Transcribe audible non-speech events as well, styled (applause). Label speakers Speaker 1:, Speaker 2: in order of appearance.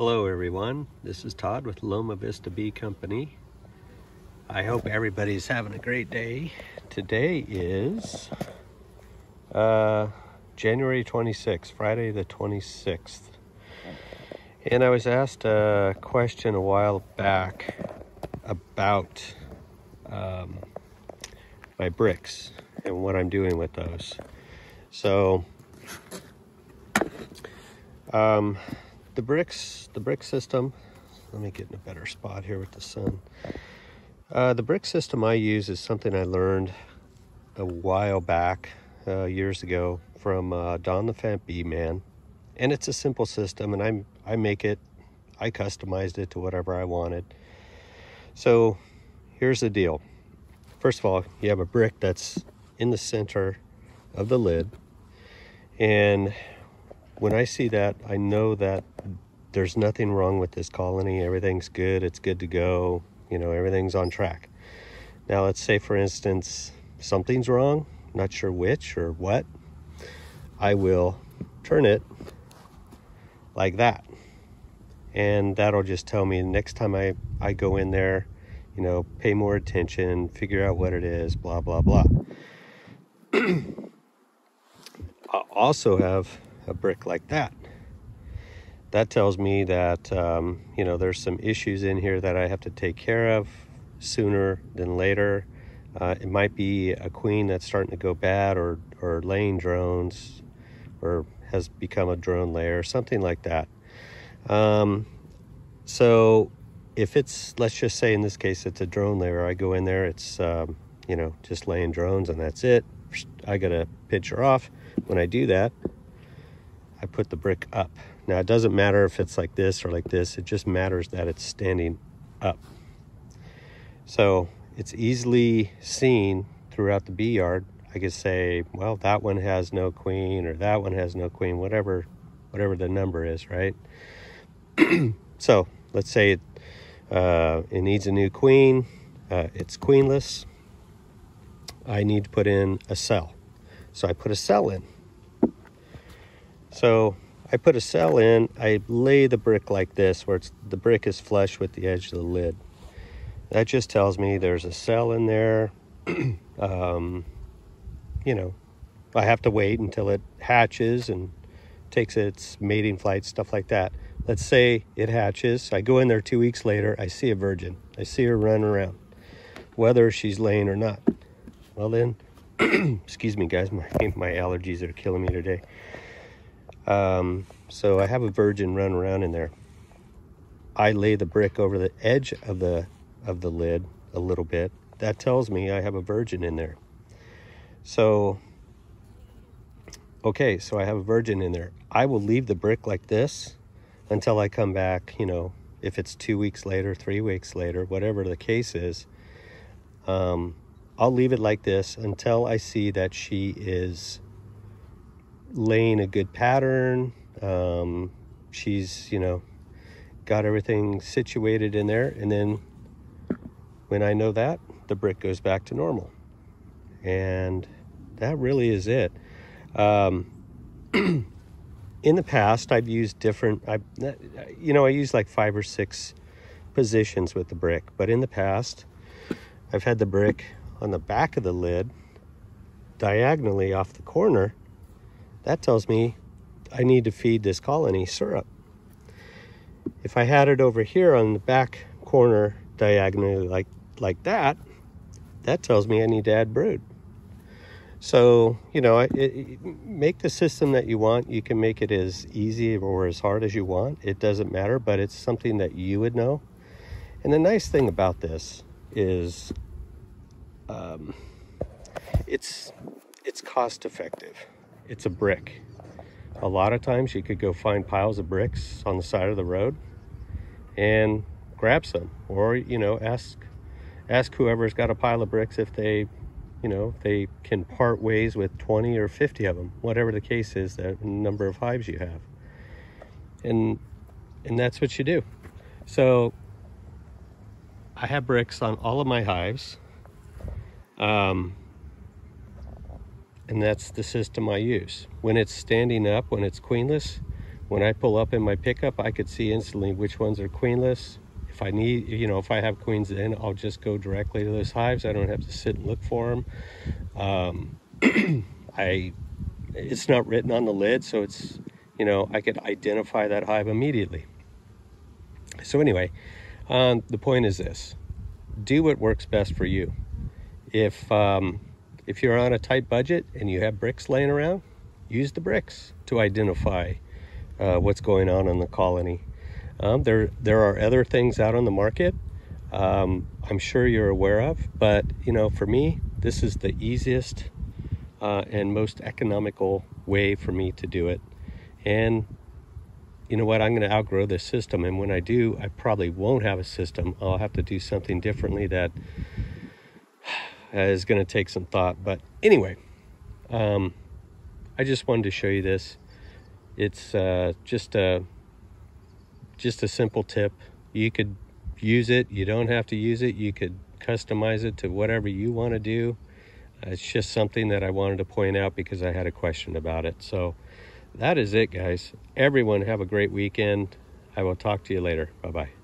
Speaker 1: Hello everyone, this is Todd with Loma Vista Bee Company. I hope everybody's having a great day. Today is uh, January 26th, Friday the 26th. And I was asked a question a while back about um, my bricks and what I'm doing with those. So, um, the bricks, the brick system, let me get in a better spot here with the sun. Uh, the brick system I use is something I learned a while back, uh, years ago, from uh, Don the Fat Bee Man. And it's a simple system, and I I make it, I customized it to whatever I wanted. So here's the deal. First of all, you have a brick that's in the center of the lid, and when I see that, I know that there's nothing wrong with this colony. Everything's good. It's good to go. You know, everything's on track. Now, let's say, for instance, something's wrong. Not sure which or what. I will turn it like that. And that'll just tell me next time I, I go in there, you know, pay more attention, figure out what it is, blah, blah, blah. (clears throat) I also have a brick like that. That tells me that, um, you know, there's some issues in here that I have to take care of sooner than later. Uh, it might be a queen that's starting to go bad or, or laying drones or has become a drone layer, something like that. Um, so if it's, let's just say in this case, it's a drone layer, I go in there, it's, um, you know, just laying drones and that's it. I got to picture off. When I do that, I put the brick up. Now it doesn't matter if it's like this or like this, it just matters that it's standing up. So it's easily seen throughout the bee yard. I could say, well, that one has no queen or that one has no queen, whatever, whatever the number is, right? (clears throat) so let's say it, uh, it needs a new queen. Uh, it's queenless. I need to put in a cell. So I put a cell in. So I put a cell in, I lay the brick like this, where the brick is flush with the edge of the lid. That just tells me there's a cell in there. (clears throat) um, you know, I have to wait until it hatches and takes its mating flight, stuff like that. Let's say it hatches. I go in there two weeks later, I see a virgin. I see her running around, whether she's laying or not. Well then, (clears throat) excuse me guys, (laughs) my, my allergies are killing me today. Um, so I have a virgin run around in there. I lay the brick over the edge of the of the lid a little bit. That tells me I have a virgin in there. So okay, so I have a virgin in there. I will leave the brick like this until I come back, you know, if it's two weeks later, three weeks later, whatever the case is. Um, I'll leave it like this until I see that she is laying a good pattern. Um, she's, you know, got everything situated in there. And then when I know that, the brick goes back to normal. And that really is it. Um, (clears throat) in the past, I've used different, I, you know, I use like five or six positions with the brick. But in the past, I've had the brick on the back of the lid diagonally off the corner that tells me I need to feed this colony syrup. If I had it over here on the back corner diagonally like, like that, that tells me I need to add brood. So, you know, it, it, make the system that you want. You can make it as easy or as hard as you want. It doesn't matter, but it's something that you would know. And the nice thing about this is um, it's, it's cost effective it's a brick. A lot of times you could go find piles of bricks on the side of the road and grab some or, you know, ask ask whoever's got a pile of bricks if they, you know, they can part ways with 20 or 50 of them, whatever the case is, the number of hives you have. And and that's what you do. So I have bricks on all of my hives. Um, and that's the system I use. When it's standing up, when it's queenless, when I pull up in my pickup, I could see instantly which ones are queenless. If I need, you know, if I have queens in, I'll just go directly to those hives. I don't have to sit and look for them. Um, (clears throat) I, it's not written on the lid, so it's, you know, I could identify that hive immediately. So anyway, um, the point is this: do what works best for you. If um, if you're on a tight budget and you have bricks laying around, use the bricks to identify uh, what's going on in the colony. Um, there, there are other things out on the market. Um, I'm sure you're aware of, but you know, for me, this is the easiest uh, and most economical way for me to do it. And you know what? I'm going to outgrow this system, and when I do, I probably won't have a system. I'll have to do something differently that is going to take some thought. But anyway, um, I just wanted to show you this. It's uh, just a just a simple tip. You could use it. You don't have to use it. You could customize it to whatever you want to do. Uh, it's just something that I wanted to point out because I had a question about it. So that is it, guys. Everyone have a great weekend. I will talk to you later. Bye bye.